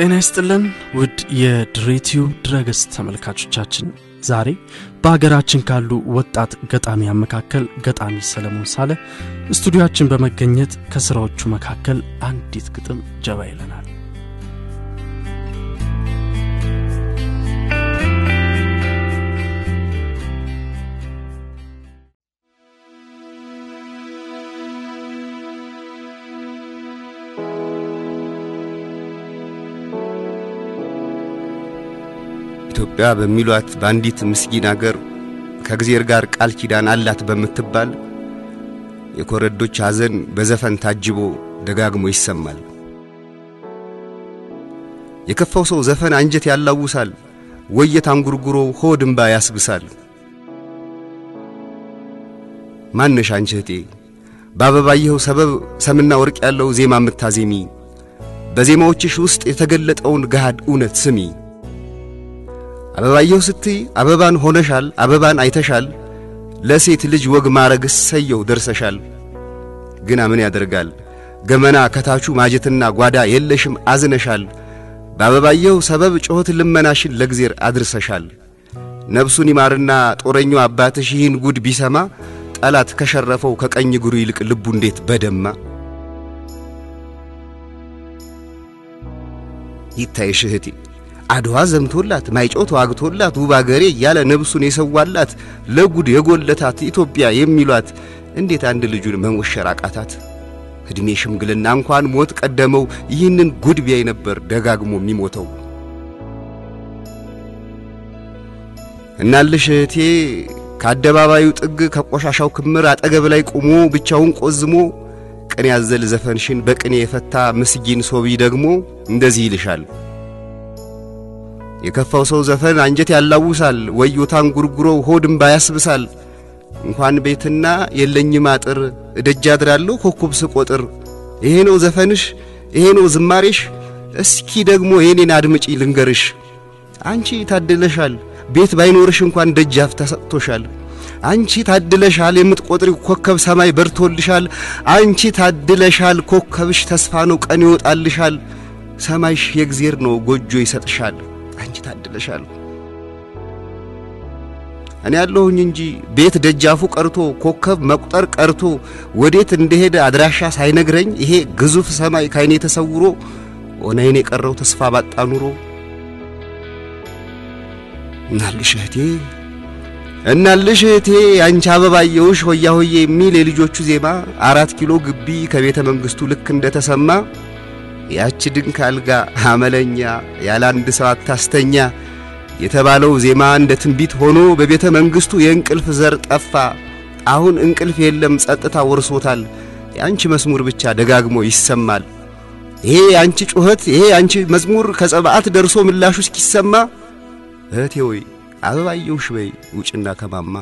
ጤና ይስጥልን ውድ የድሬቲዩብ ድረገጽ ተመልካቾቻችን ዛሬ በሀገራችን ካሉ ወጣት ገጣሚያን መካከል ገጣሚ ሰለሞን ሳለ ስቱዲዮችን በመገኘት ከሥራዎቹ መካከል አንዲት ግጥም ጀባ ይለናል። ኢትዮጵያ በሚሏት በአንዲት ምስኪን አገር ከእግዚአብሔር ጋር ቃል ኪዳን አላት በምትባል የኮረዶች ሐዘን በዘፈን ታጅቦ ደጋግሞ ይሰማል። የከፋው ሰው ዘፈን አንጀት ያላውሳል፣ ወየት አንጉርጉሮ ሆድ እምባ ያስብሳል። ማነሽ አንቺ እህቴ በአበባየኸው ሰበብ ሰምና ወርቅ ያለው ዜማ የምታዜሚ በዜማዎችሽ ውስጥ የተገለጠውን ገሃድ እውነት ስሚ። አበባየሁ ስትይ አበባን ሆነሻል፣ አበባን አይተሻል። ለሴት ልጅ ወግ ማረግ ሰየው ደርሰሻል። ግና ምን ያደርጋል ገመና ከታቹ ማጀትና ጓዳ የለሽም አዝነሻል። በአበባየሁ ሰበብ ጮኸት ልመናሽን ለእግዜር አድርሰሻል። ነፍሱን ይማርና ጦረኛው አባትሽ ይህን ጉድ ቢሰማ ጠላት ከሸረፈው ከቀኝ እግሩ ይልቅ ልቡ እንዴት በደማ። ይታይሽ እህቴ አድዋ ዘምቶላት ማይጨው ተዋግቶላት ውብ አገሬ እያለ ነብሱን የሰዋላት ለጉድ የጎለታት ኢትዮጵያ የሚሏት እንዴት አንድ ልጁን መሞሸር አቃታት? ዕድሜ ሽምግልና እንኳን ሞት ቀደመው ይህንን ጉድ ቢያይ ነበር ደጋግሞ የሚሞተው። እናልሽ እህቴ ከአደባባዩ ጥግ ከቆሻሻው ክምር አጠገብ ላይ ቆሞ ብቻውን ቆዝሞ ቅኔ ያዘለ ዘፈንሽን በቅኔ የፈታ ምስኪን ሶቢ ደግሞ እንደዚህ ይልሻል። የከፋው ሰው ዘፈን አንጀት ያላውሳል፣ ወዮታ እንጉርጉሮ ሆድ እምባ ያስብሳል። እንኳን ቤትና የለኝም አጥር እደጅ አድራለሁ ኮከብ ስቆጥር። ይሄ ነው ዘፈንሽ፣ ይሄ ነው ዝማሬሽ፣ እስኪ ደግሞ የኔን አድምጪ ልንገርሽ። አንቺ ታድለሻል፣ ቤት ባይኖርሽ እንኳን ደጃፍ ተሰጥቶሻል። አንቺ ታድለሻል፣ የምትቆጥሪው ኮከብ ሰማይ በርቶልሻል። አንቺ ታድለሻል፣ ኮከብሽ ተስፋ ነው ቀን ይወጣልሻል። ሰማይሽ የእግዜር ነው ጎጆ ይሰጥሻል። አንቺ ታድለሻል። እኔ ያለሁኝ እንጂ ቤት ደጃፉ ቀርቶ ኮከብ መቁጠር ቀርቶ ወዴት እንደሄደ አድራሻ ሳይነግረኝ ይሄ ግዙፍ ሰማይ ካይኔ ተሰውሮ ሆነይን የቀረው ተስፋ ባጣ ኑሮ። እናልሽ እህቴ እናልሽ እህቴ አንቺ አበባየውሽ ሆያ ሆዬ የሚል የልጆቹ ዜማ አራት ኪሎ ግቢ ከቤተ መንግሥቱ ልክ እንደተሰማ ያች ድንክ አልጋ አመለኛ ያለ አንድ ሰው አታስተኛ የተባለው ዜማ እንደ ትንቢት ሆኖ በቤተ መንግሥቱ የእንቅልፍ ዘር ጠፋ። አሁን እንቅልፍ የለም ጸጥታ ወርሶታል። የአንቺ መስሙር ብቻ ደጋግሞ ይሰማል። ይሄ የአንቺ ጩኸት፣ ይሄ የአንቺ መዝሙር ከጸባዓት ደርሶ ምላሹ እስኪሰማ እህቴ ሆይ አበባየውሽ በይ ውጭና ከማማ